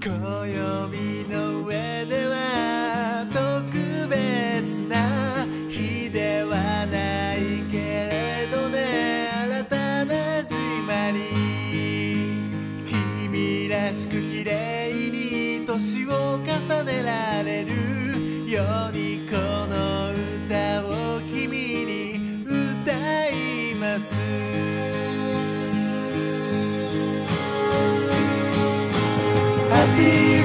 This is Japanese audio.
暦の上では特別な日ではないけれどね。新たな始まり君らしく綺麗に年を重ねられるようにこう happy.